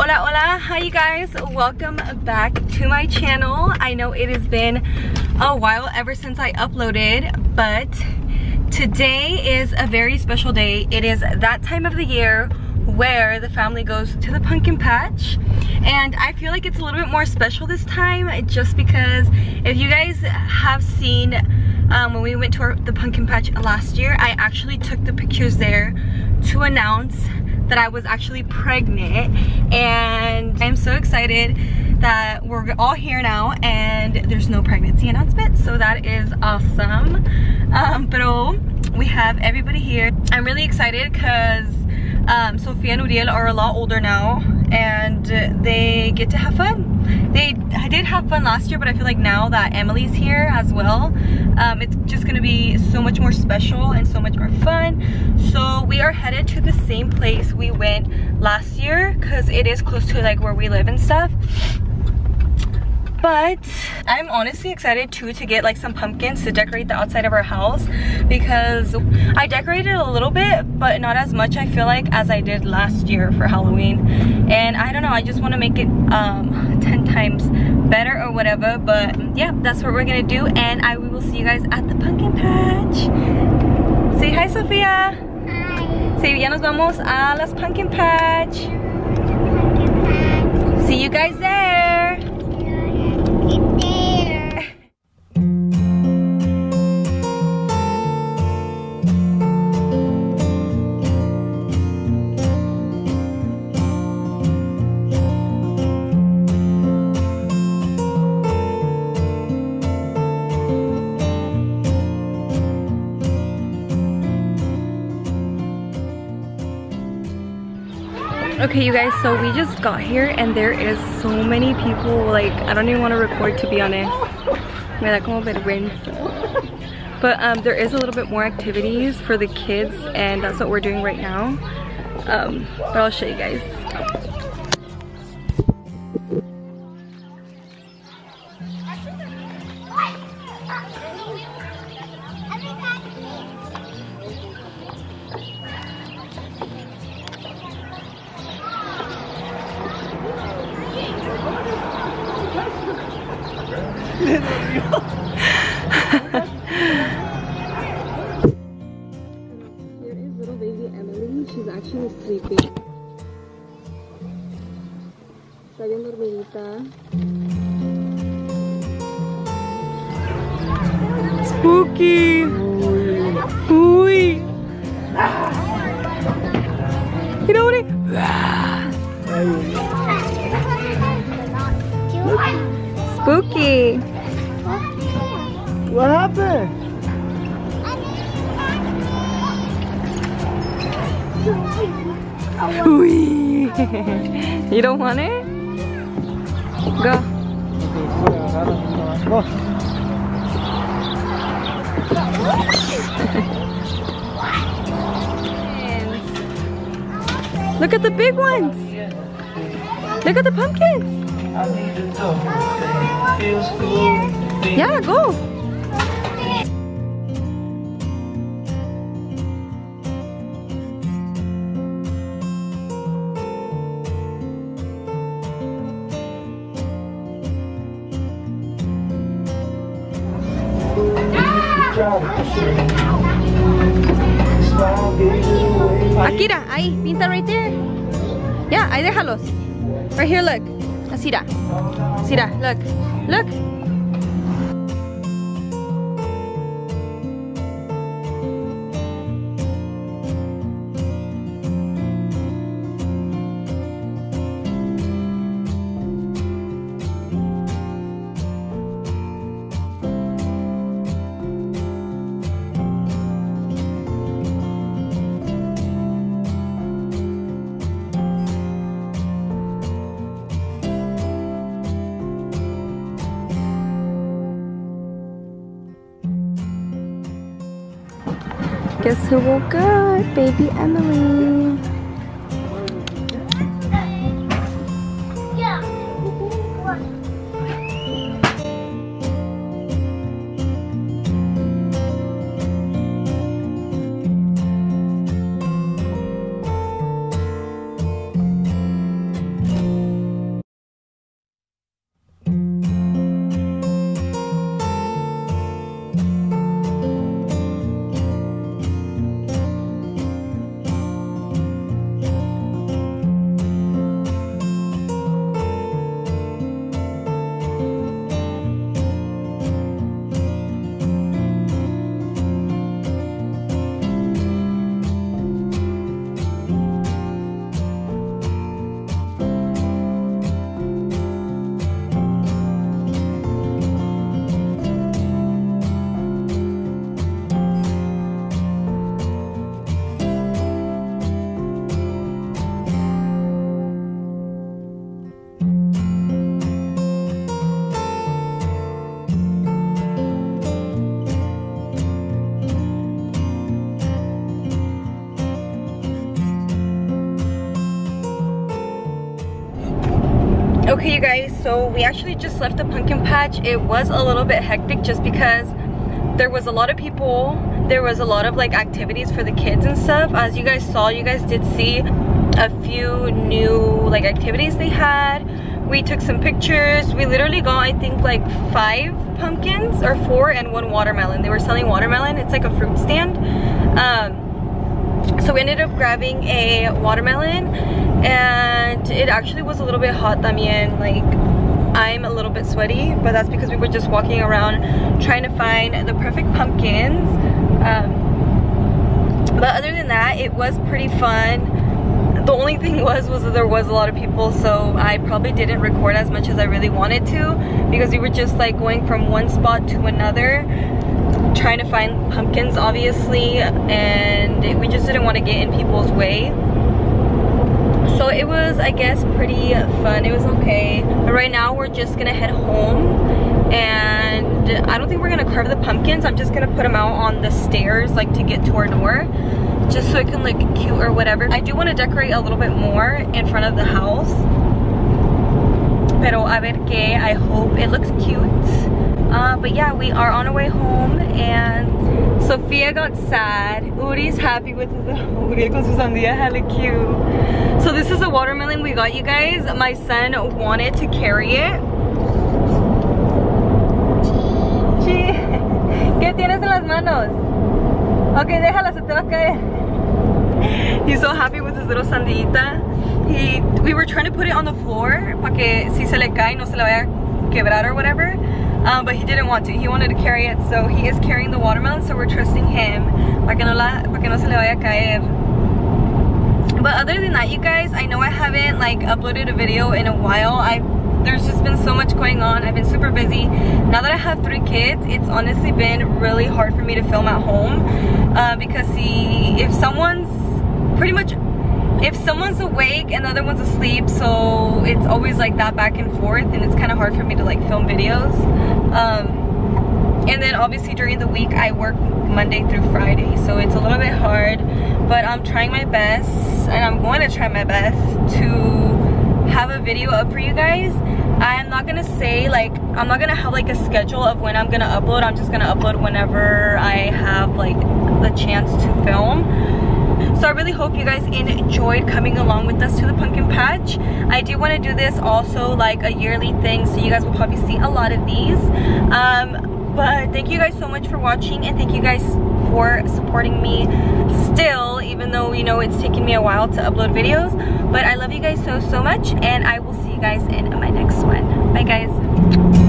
Hola, hola, hi you guys. Welcome back to my channel. I know it has been a while ever since I uploaded, but today is a very special day. It is that time of the year where the family goes to the pumpkin patch and I feel like it's a little bit more special this time just because if you guys have seen um, when we went to our, the pumpkin patch last year I actually took the pictures there to announce that I was actually pregnant and I'm so excited that we're all here now and there's no pregnancy announcement so that is awesome. Um, but we have everybody here. I'm really excited because um, Sophia and Uriel are a lot older now and they get to have fun. They I did have fun last year but I feel like now that Emily's here as well um, it's just gonna be so much more special and so much more fun. So we are headed to the same place we went last year because it is close to like where we live and stuff. But I'm honestly excited too to get like some pumpkins to decorate the outside of our house because I decorated a little bit but not as much I feel like as I did last year for Halloween. And I don't know I just want to make it um, 10 times better or whatever but yeah that's what we're gonna do and I will see you guys at the pumpkin patch. Say hi Sophia. Hi. Say ya nos vamos a las pumpkin patch. See you guys there okay you guys so we just got here and there is so many people like i don't even want to record to be honest. But um, there is a little bit more activities for the kids and that's what we're doing right now. Um, but i'll show you guys Here is little baby Emily. She's actually sleeping. Está bien dormidita. Spooky! Uy! You know what I... Spooky! What happened? You don't want it? Go. Go. Look at the big ones. Look at the pumpkins. Yeah, go. Akira, ahí, pinta right there. Yeah, ahí déjalos. Right here, look. Asira. Asira, look. Look. Guess who woke up? Baby Emily. Okay, you guys, so we actually just left the pumpkin patch. It was a little bit hectic just because there was a lot of people. There was a lot of like activities for the kids and stuff. As you guys saw, you guys did see a few new like activities they had. We took some pictures. We literally got, I think, like five pumpkins or four and one watermelon. They were selling watermelon. It's like a fruit stand. Um, so we ended up grabbing a watermelon and it actually was a little bit hot también like I'm a little bit sweaty but that's because we were just walking around trying to find the perfect pumpkins. Um, but other than that it was pretty fun. The only thing was was that there was a lot of people so I probably didn't record as much as I really wanted to because we were just like going from one spot to another trying to find pumpkins obviously and we just get in people's way. So it was I guess pretty fun. It was okay. But right now we're just gonna head home. And I don't think we're gonna carve the pumpkins. I'm just gonna put them out on the stairs like to get to our door just so it can look cute or whatever. I do want to decorate a little bit more in front of the house. Pero a ver que I hope it looks cute. Uh, but yeah, we are on our way home and Sophia got sad. Uri's happy with his, Uri cute. So this is a watermelon we got you guys. My son wanted to carry it. ¿Qué tienes en las manos? Ok, déjala, se te va a caer. He's so happy with his little sandita. He, we were trying to put it on the floor para que si se le cae no se le vaya a quebrar or whatever um, but he didn't want to. He wanted to carry it, so he is carrying the watermelon, so we're trusting him. But other than that, you guys, I know I haven't like uploaded a video in a while. I there's just been so much going on. I've been super busy. Now that I have three kids, it's honestly been really hard for me to film at home uh, because see, if someone's pretty much if someone's awake and the other one's asleep so it's always like that back and forth and it's kind of hard for me to like film videos. Um, and then obviously during the week I work Monday through Friday so it's a little bit hard but I'm trying my best and I'm going to try my best to have a video up for you guys. I'm not gonna say like I'm not gonna have like a schedule of when I'm gonna upload I'm just gonna upload whenever I have like the chance to film so I really hope you guys enjoyed coming along with us to the pumpkin patch. I do want to do this also like a yearly thing so you guys will probably see a lot of these. Um, but thank you guys so much for watching and thank you guys for supporting me still even though you know it's taking me a while to upload videos but I love you guys so so much and I will see you guys in my next one bye guys